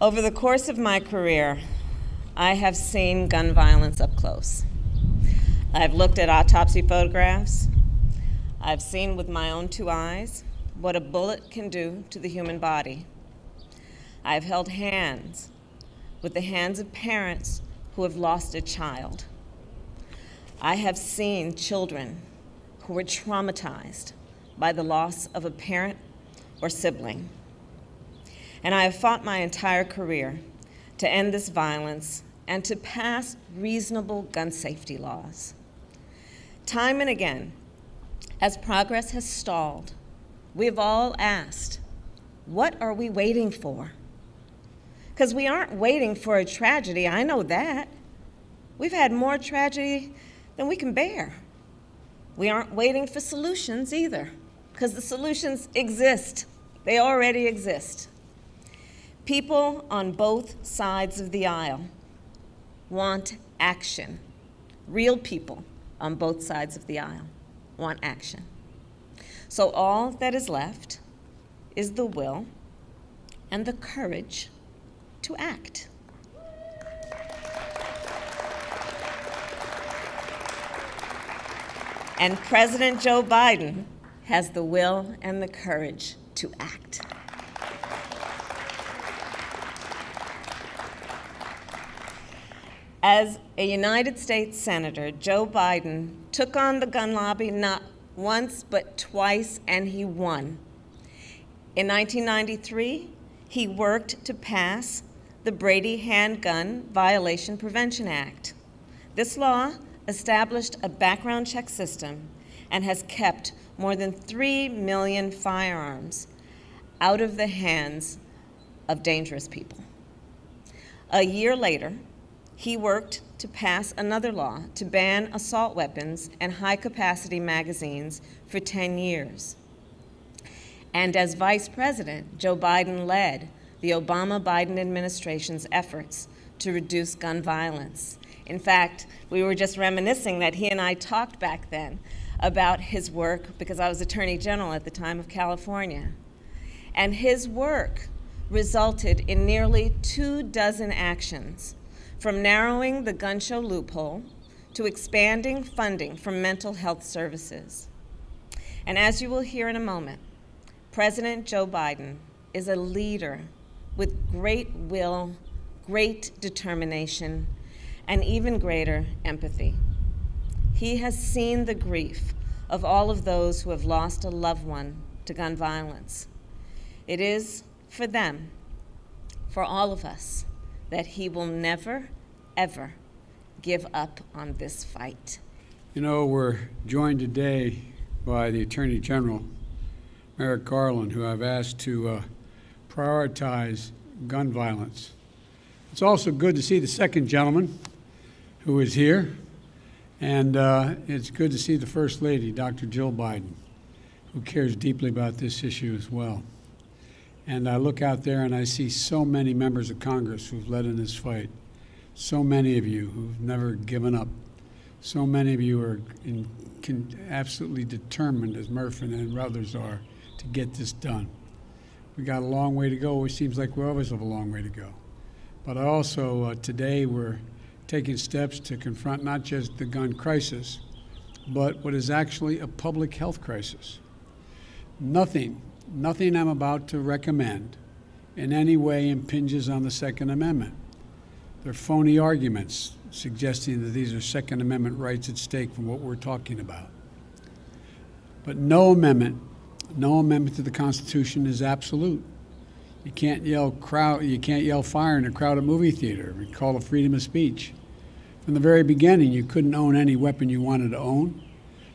Over the course of my career, I have seen gun violence up close. I've looked at autopsy photographs. I've seen with my own two eyes what a bullet can do to the human body. I've held hands with the hands of parents who have lost a child. I have seen children who were traumatized by the loss of a parent or sibling. And I have fought my entire career to end this violence and to pass reasonable gun safety laws. Time and again, as progress has stalled, we've all asked, what are we waiting for? Because we aren't waiting for a tragedy, I know that. We've had more tragedy than we can bear. We aren't waiting for solutions either, because the solutions exist. They already exist. People on both sides of the aisle want action. Real people on both sides of the aisle want action. So all that is left is the will and the courage to act. And President Joe Biden has the will and the courage to act. As a United States Senator, Joe Biden took on the gun lobby not once but twice, and he won. In 1993, he worked to pass the Brady Handgun Violence Prevention Act. This law established a background check system and has kept more than 3 million firearms out of the hands of dangerous people. A year later, he worked to pass another law to ban assault weapons and high capacity magazines for 10 years. And as vice president, Joe Biden led the Obama Biden administration's efforts to reduce gun violence. In fact, we were just reminiscing that he and I talked back then about his work because I was Attorney General at the time of California. And his work resulted in nearly two dozen actions from narrowing the gun show loophole to expanding funding for mental health services. And as you will hear in a moment, President Joe Biden is a leader with great will, great determination, and even greater empathy. He has seen the grief of all of those who have lost a loved one to gun violence. It is for them, for all of us, that he will never, ever give up on this fight. You know, we're joined today by the Attorney General, Merrick Garland, who I've asked to uh, prioritize gun violence. It's also good to see the second gentleman who is here, and uh, it's good to see the First Lady, Dr. Jill Biden, who cares deeply about this issue as well. And I look out there and I see so many members of Congress who've led in this fight. So many of you who've never given up. So many of you are in, can, absolutely determined, as Murphy and others are, to get this done. We got a long way to go. It seems like we always have a long way to go. But also, uh, today we're taking steps to confront not just the gun crisis, but what is actually a public health crisis. Nothing nothing I'm about to recommend in any way impinges on the Second Amendment. They're phony arguments suggesting that these are Second Amendment rights at stake from what we're talking about. But no amendment, no amendment to the Constitution is absolute. You can't yell crowd, you can't yell fire in a crowded movie theater and call it freedom of speech. From the very beginning, you couldn't own any weapon you wanted to own.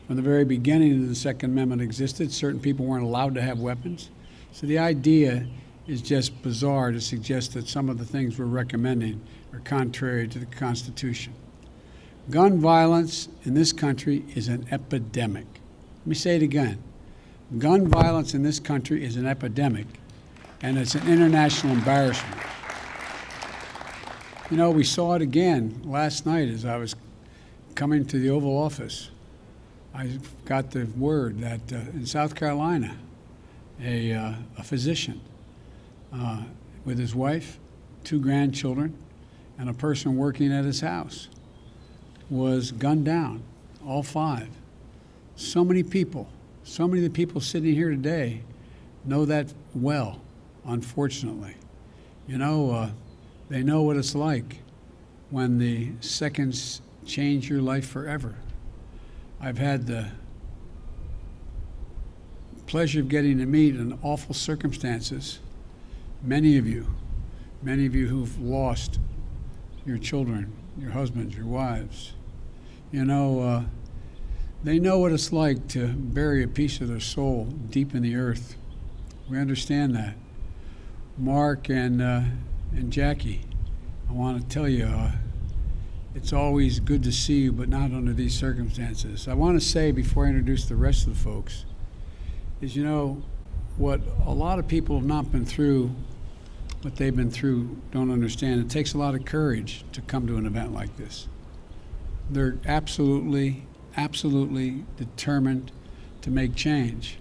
From the very beginning of the Second Amendment existed, certain people weren't allowed to have weapons. So the idea is just bizarre to suggest that some of the things we're recommending are contrary to the Constitution. Gun violence in this country is an epidemic. Let me say it again. Gun violence in this country is an epidemic, and it's an international embarrassment. You know, we saw it again last night as I was coming to the Oval Office. I got the word that uh, in South Carolina, a, uh, a physician uh, with his wife two grandchildren, and a person working at his house was gunned down, all five. So many people, so many of the people sitting here today know that well, unfortunately. You know, uh, they know what it's like when the seconds change your life forever. I've had the pleasure of getting to meet in awful circumstances many of you, many of you who've lost your children, your husbands, your wives. You know, uh, they know what it's like to bury a piece of their soul deep in the earth. We understand that. Mark and, uh, and Jackie, I want to tell you, uh, it's always good to see you, but not under these circumstances. I want to say before I introduce the rest of the folks, is you know, what a lot of people have not been through, what they've been through, don't understand. It takes a lot of courage to come to an event like this. They're absolutely, absolutely determined to make change.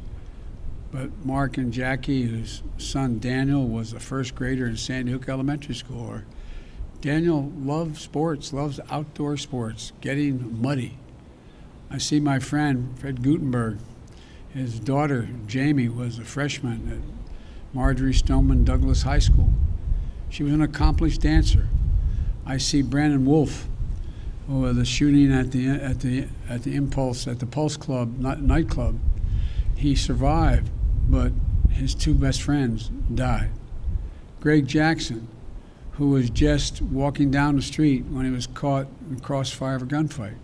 But Mark and Jackie, whose son Daniel was a first grader in Sandy Hook Elementary School, Daniel loves sports, loves outdoor sports, getting muddy. I see my friend Fred Guttenberg. His daughter Jaime was a freshman at Marjory Stoneman Douglas High School. She was an accomplished dancer. I see Brandon Wolf, who the shooting at the at the at the Impulse at the Pulse Club nightclub. He survived, but his two best friends died. Greg Jackson, who was just walking down the street when he was caught in crossfire of a gunfight.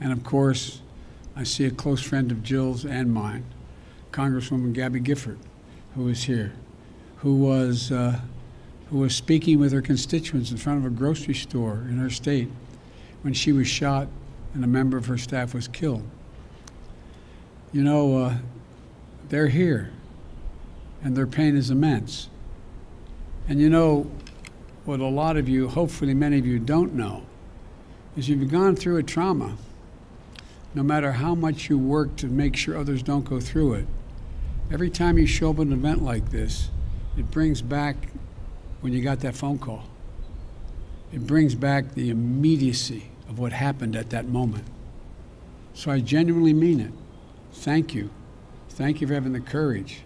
And of course, I see a close friend of Jill's and mine, Congresswoman Gabby Gifford, who is here, who was, uh, who was speaking with her constituents in front of a grocery store in her state when she was shot and a member of her staff was killed. You know, uh, they're here, and their pain is immense. And you know, what a lot of you, hopefully many of you, don't know is you've gone through a trauma. No matter how much you work to make sure others don't go through it, every time you show up at an event like this, it brings back when you got that phone call. It brings back the immediacy of what happened at that moment. So I genuinely mean it. Thank you. Thank you for having the courage,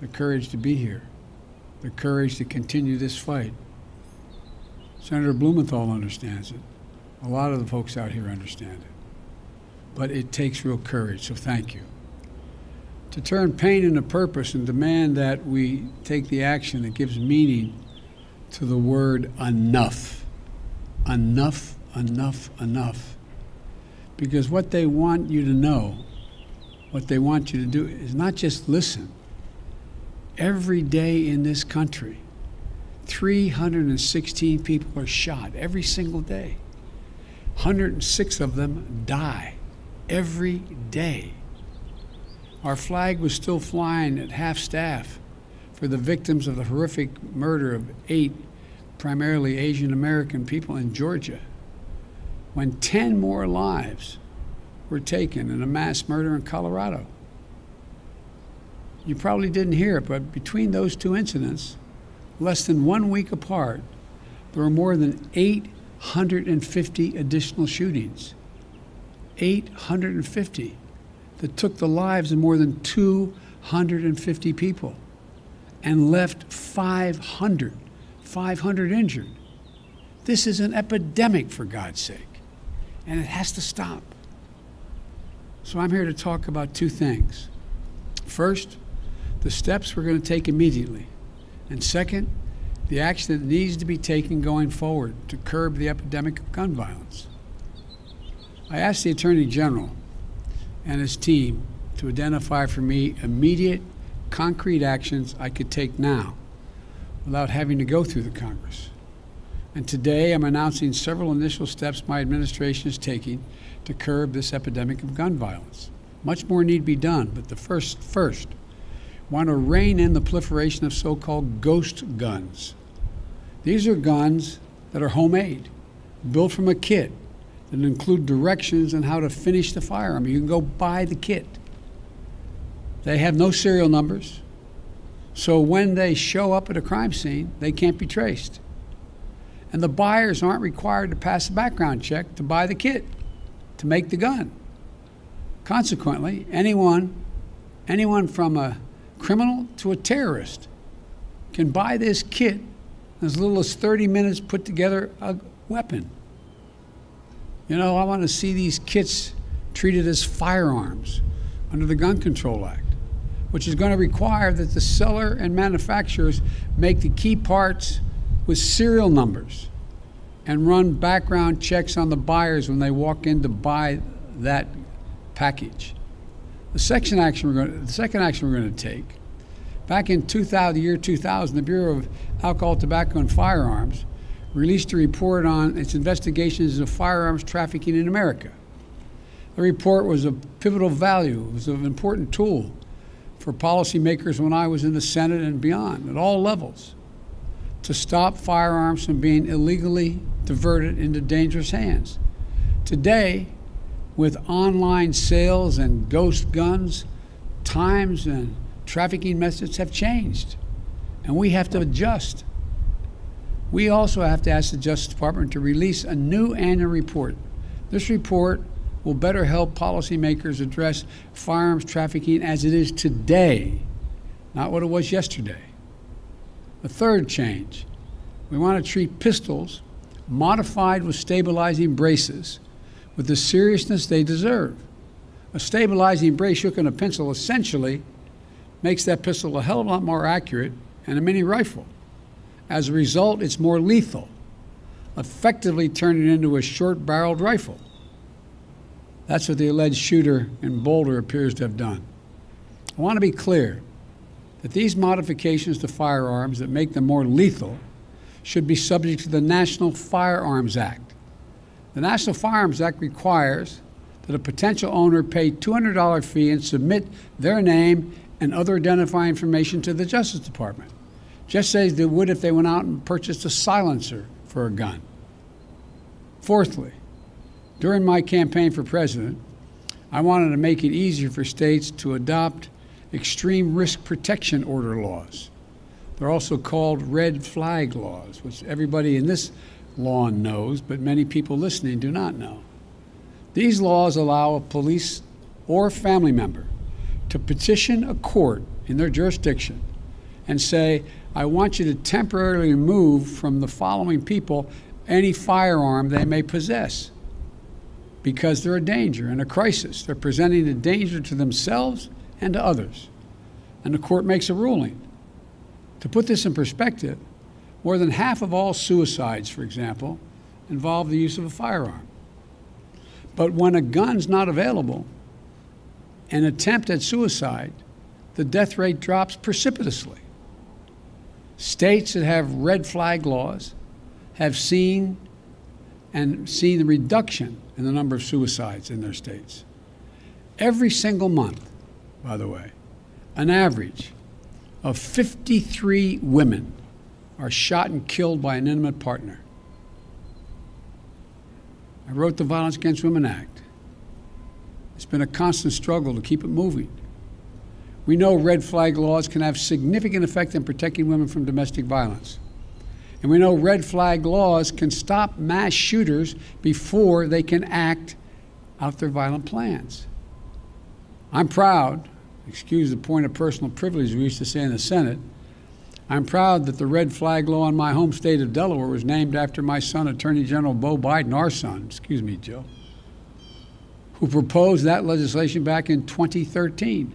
the courage to be here, the courage to continue this fight. Senator Blumenthal understands it. A lot of the folks out here understand it. But it takes real courage, so thank you. To turn pain into purpose and demand that we take the action that gives meaning to the word enough. Enough, enough, enough. Because what they want you to know, what they want you to do, is not just listen. Every day in this country, 316 people are shot every single day. 106 of them die every day. Our flag was still flying at half staff for the victims of the horrific murder of eight primarily Asian American people in Georgia when 10 more lives were taken in a mass murder in Colorado. You probably didn't hear it, but between those two incidents, less than one week apart, there were more than 850 additional shootings. 850 that took the lives of more than 250 people and left 500, 500 injured. This is an epidemic, for God's sake, and it has to stop. So I'm here to talk about two things. First, the steps we're going to take immediately and second, the action that needs to be taken going forward to curb the epidemic of gun violence. I asked the Attorney General and his team to identify for me immediate, concrete actions I could take now without having to go through the Congress. And today I'm announcing several initial steps my administration is taking to curb this epidemic of gun violence. Much more need be done, but the first first want to rein in the proliferation of so called ghost guns. These are guns that are homemade, built from a kit, that include directions on how to finish the firearm. You can go buy the kit. They have no serial numbers, so when they show up at a crime scene, they can't be traced. and the buyers aren't required to pass a background check to buy the kit, to make the gun. Consequently, anyone, anyone from a criminal to a terrorist can buy this kit in as little as 30 minutes put together a weapon. You know, I want to see these kits treated as firearms under the Gun Control Act, which is going to require that the seller and manufacturers make the key parts with serial numbers and run background checks on the buyers when they walk in to buy that package. The second action we're going to, the second action we're going to take, back in 2000, the year 2000, the Bureau of Alcohol, Tobacco, and Firearms released a report on its investigations of firearms trafficking in America. The report was of pivotal value. It was an important tool for policymakers when I was in the Senate and beyond, at all levels, to stop firearms from being illegally diverted into dangerous hands. Today, with online sales and ghost guns, times and trafficking methods have changed, and we have to adjust. We also have to ask the Justice Department to release a new annual report. This report will better help policymakers address firearms trafficking as it is today, not what it was yesterday. The third change we want to treat pistols modified with stabilizing braces with the seriousness they deserve. A stabilizing brace shook in a pencil essentially makes that pistol a hell of a lot more accurate and a mini rifle. As a result, it's more lethal, effectively turning it into a short barreled rifle. That's what the alleged shooter in Boulder appears to have done. I want to be clear that these modifications to firearms that make them more lethal should be subject to the National Firearms Act. The National Firearms Act requires that a potential owner pay $200 fee and submit their name and other identifying information to the Justice Department just as they would if they went out and purchased a silencer for a gun. Fourthly, during my campaign for president, I wanted to make it easier for states to adopt extreme risk protection order laws. They're also called red flag laws, which everybody in this lawn knows, but many people listening do not know. These laws allow a police or family member to petition a court in their jurisdiction and say, I want you to temporarily remove from the following people any firearm they may possess because they're a danger and a crisis. They're presenting a danger to themselves and to others. And the court makes a ruling. To put this in perspective, more than half of all suicides, for example, involve the use of a firearm. But when a gun's not available, an attempt at suicide, the death rate drops precipitously. States that have red flag laws have seen and seen the reduction in the number of suicides in their states. Every single month, by the way, an average of 53 women are shot and killed by an intimate partner. I wrote the Violence Against Women Act. It's been a constant struggle to keep it moving. We know red flag laws can have significant effect in protecting women from domestic violence. And we know red flag laws can stop mass shooters before they can act out their violent plans. I'm proud, excuse the point of personal privilege we used to say in the Senate, I'm proud that the red flag law in my home state of Delaware was named after my son, Attorney General Beau Biden, our son, excuse me, Joe, who proposed that legislation back in 2013.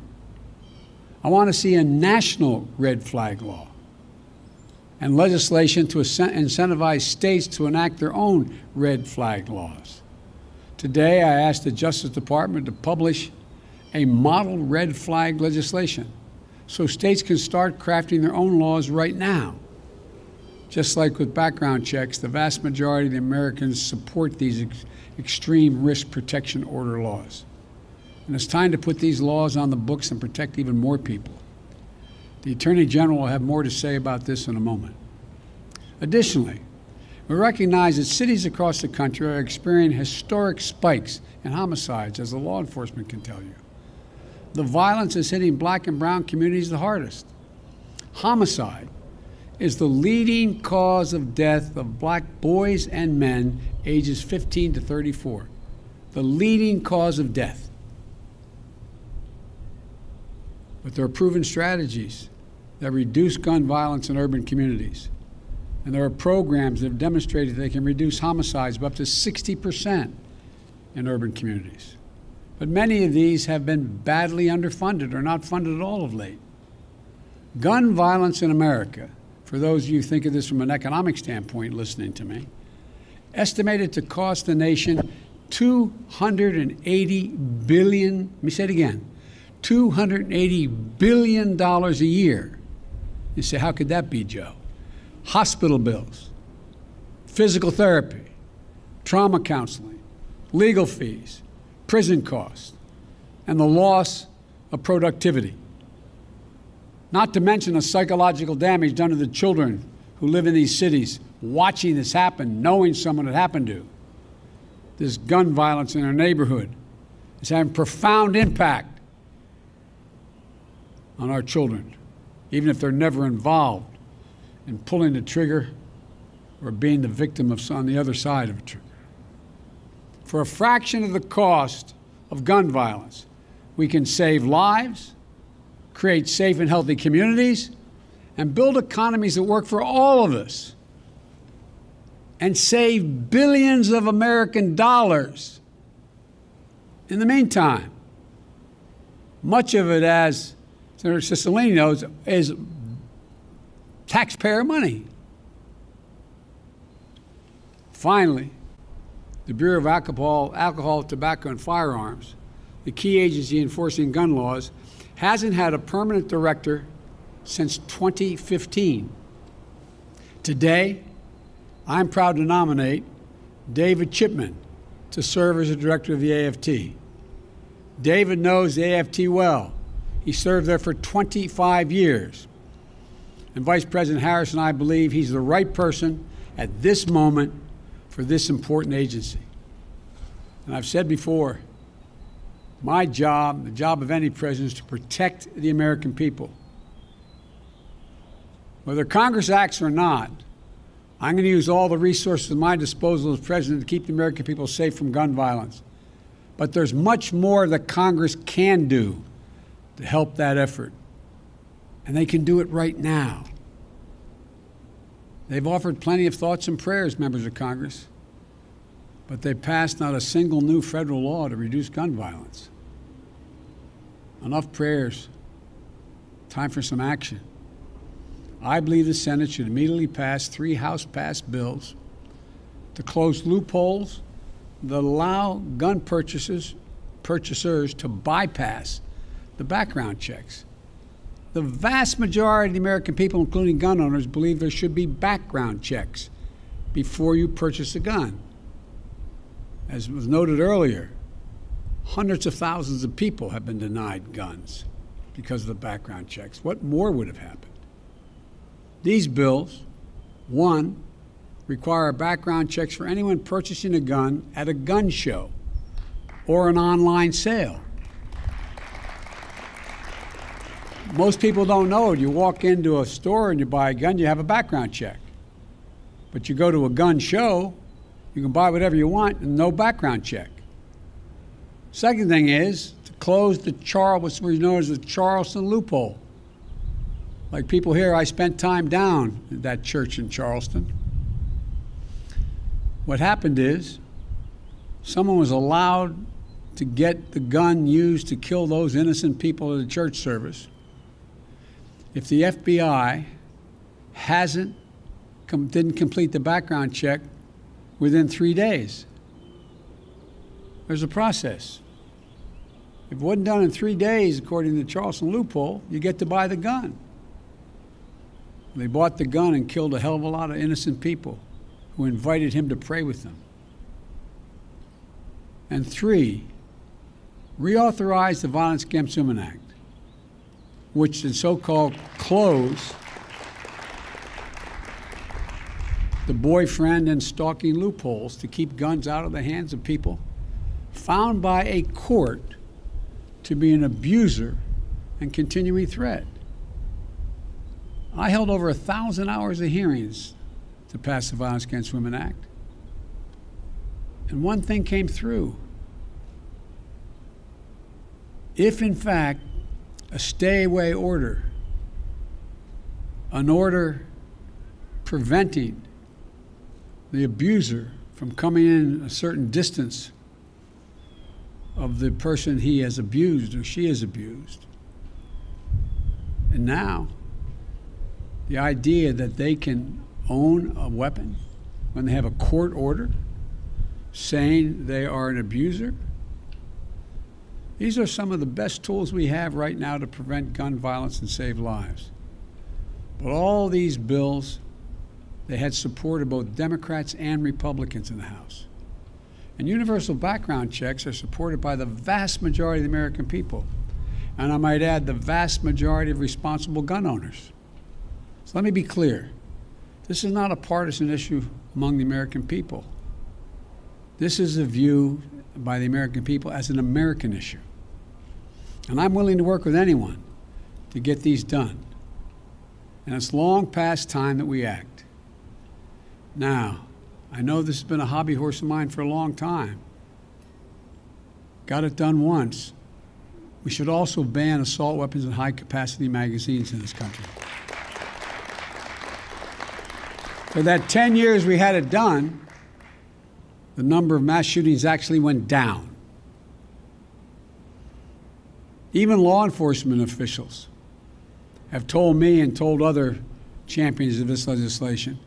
I want to see a national red flag law and legislation to incentivize states to enact their own red flag laws. Today, I asked the Justice Department to publish a model red flag legislation so states can start crafting their own laws right now. Just like with background checks, the vast majority of the Americans support these ex extreme risk protection order laws. And it's time to put these laws on the books and protect even more people. The Attorney General will have more to say about this in a moment. Additionally, we recognize that cities across the country are experiencing historic spikes in homicides, as the law enforcement can tell you. The violence is hitting black and brown communities the hardest. Homicide is the leading cause of death of black boys and men ages 15 to 34. The leading cause of death. But there are proven strategies that reduce gun violence in urban communities. And there are programs that have demonstrated they can reduce homicides by up to 60% in urban communities. But many of these have been badly underfunded or not funded at all of late. Gun violence in America, for those of you who think of this from an economic standpoint listening to me, estimated to cost the nation 280 billion, let me say it again, 280 billion dollars a year. You say, how could that be, Joe? Hospital bills, physical therapy, trauma counseling, legal fees, prison costs, and the loss of productivity. Not to mention the psychological damage done to the children who live in these cities, watching this happen, knowing someone it happened to. This gun violence in our neighborhood is having profound impact on our children, even if they're never involved in pulling the trigger or being the victim of on the other side of a trigger. For a fraction of the cost of gun violence, we can save lives, create safe and healthy communities, and build economies that work for all of us, and save billions of American dollars. In the meantime, much of it, as Senator Cicilline knows, is taxpayer money. Finally, the Bureau of Alcohol, Alcohol, Tobacco, and Firearms, the key agency enforcing gun laws, hasn't had a permanent director since 2015. Today, I'm proud to nominate David Chipman to serve as the director of the AFT. David knows the AFT well. He served there for 25 years. And Vice President Harris and I believe he's the right person at this moment for this important agency. And I've said before, my job, the job of any president, is to protect the American people. Whether Congress acts or not, I'm going to use all the resources at my disposal as president to keep the American people safe from gun violence. But there's much more that Congress can do to help that effort. And they can do it right now. They've offered plenty of thoughts and prayers, members of Congress, but they've passed not a single new federal law to reduce gun violence. Enough prayers. Time for some action. I believe the Senate should immediately pass three House passed bills to close loopholes that allow gun purchasers, purchasers to bypass the background checks. The vast majority of the American people, including gun owners, believe there should be background checks before you purchase a gun. As was noted earlier, hundreds of thousands of people have been denied guns because of the background checks. What more would have happened? These bills, one, require background checks for anyone purchasing a gun at a gun show or an online sale. Most people don't know it. You walk into a store and you buy a gun, you have a background check. But you go to a gun show, you can buy whatever you want and no background check. Second thing is to close the Charles, what's known as the Charleston loophole. Like people here, I spent time down at that church in Charleston. What happened is someone was allowed to get the gun used to kill those innocent people at the church service if the FBI hasn't com- didn't complete the background check within three days. There's a process. If it wasn't done in three days, according to the Charleston loophole, you get to buy the gun. They bought the gun and killed a hell of a lot of innocent people who invited him to pray with them. And three, reauthorize the Violence Against Women Act which the so-called close the boyfriend and stalking loopholes to keep guns out of the hands of people found by a court to be an abuser and continuing threat. I held over a thousand hours of hearings to pass the Violence Against Women Act. And one thing came through. If, in fact, a stay away order, an order preventing the abuser from coming in a certain distance of the person he has abused or she has abused. And now, the idea that they can own a weapon when they have a court order saying they are an abuser. These are some of the best tools we have right now to prevent gun violence and save lives. But all these bills, they had support of both Democrats and Republicans in the House. And universal background checks are supported by the vast majority of the American people. And I might add, the vast majority of responsible gun owners. So let me be clear this is not a partisan issue among the American people. This is a view by the American people as an American issue. And I'm willing to work with anyone to get these done. And it's long past time that we act. Now, I know this has been a hobby horse of mine for a long time. Got it done once. We should also ban assault weapons and high capacity magazines in this country. For that 10 years we had it done, the number of mass shootings actually went down. Even law enforcement officials have told me and told other champions of this legislation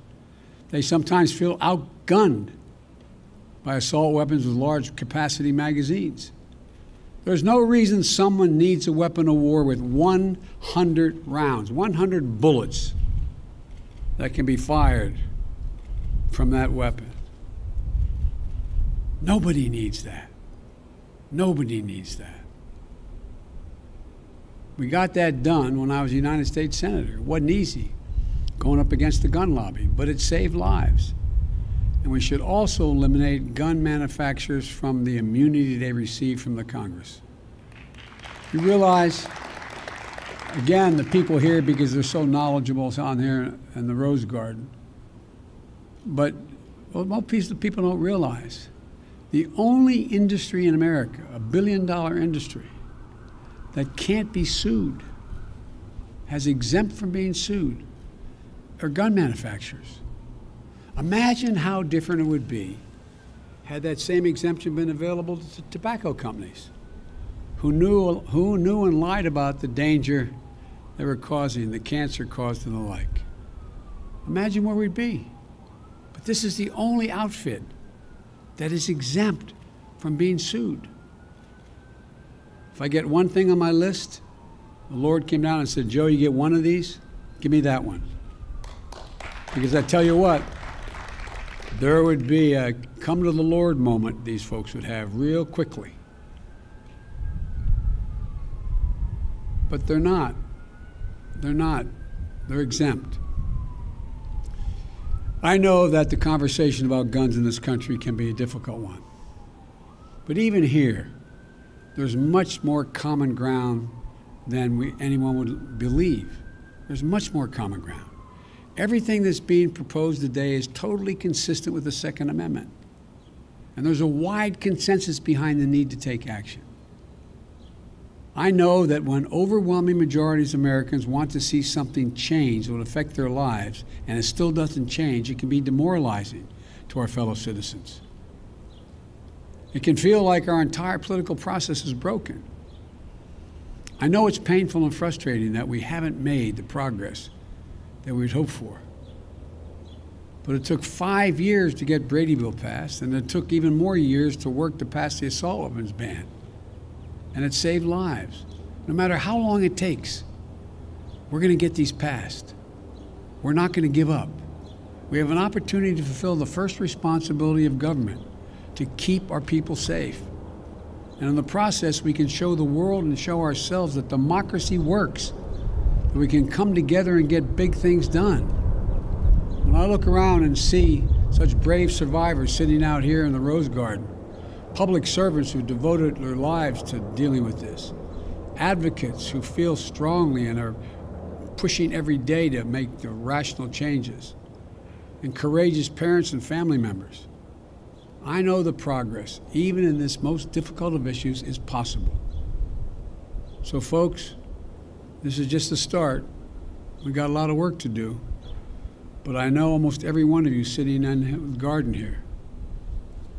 they sometimes feel outgunned by assault weapons with large capacity magazines. There's no reason someone needs a weapon of war with 100 rounds, 100 bullets that can be fired from that weapon. Nobody needs that. Nobody needs that. We got that done when I was a United States Senator. It wasn't easy going up against the gun lobby, but it saved lives. And we should also eliminate gun manufacturers from the immunity they receive from the Congress. You realize, again, the people here, because they're so knowledgeable on here in the Rose Garden, but what most people don't realize the only industry in America, a billion dollar industry, that can't be sued, has exempt from being sued, are gun manufacturers. Imagine how different it would be had that same exemption been available to tobacco companies who knew, who knew and lied about the danger they were causing, the cancer caused, and the like. Imagine where we'd be. But this is the only outfit that is exempt from being sued. If I get one thing on my list, the Lord came down and said, Joe, you get one of these, give me that one. Because I tell you what, there would be a come to the Lord moment these folks would have real quickly. But they're not. They're not. They're exempt. I know that the conversation about guns in this country can be a difficult one. But even here, there's much more common ground than we, anyone would believe. There's much more common ground. Everything that's being proposed today is totally consistent with the Second Amendment. And there's a wide consensus behind the need to take action. I know that when overwhelming majorities of Americans want to see something change that will affect their lives, and it still doesn't change, it can be demoralizing to our fellow citizens. It can feel like our entire political process is broken. I know it's painful and frustrating that we haven't made the progress that we'd hoped for. But it took five years to get Brady Bill passed, and it took even more years to work to pass the assault weapons ban and it saved lives. No matter how long it takes, we're going to get these passed. We're not going to give up. We have an opportunity to fulfill the first responsibility of government to keep our people safe. And in the process, we can show the world and show ourselves that democracy works, that we can come together and get big things done. When I look around and see such brave survivors sitting out here in the Rose Garden, public servants who devoted their lives to dealing with this, advocates who feel strongly and are pushing every day to make the rational changes, and courageous parents and family members. I know the progress, even in this most difficult of issues, is possible. So, folks, this is just the start. We've got a lot of work to do, but I know almost every one of you sitting in the garden here.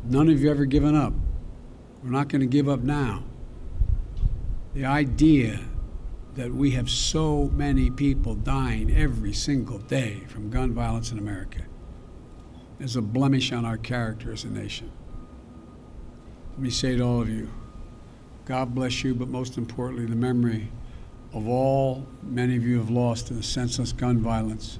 None of you ever given up. We're not going to give up now. The idea that we have so many people dying every single day from gun violence in America is a blemish on our character as a nation. Let me say to all of you God bless you, but most importantly, the memory of all many of you have lost in the senseless gun violence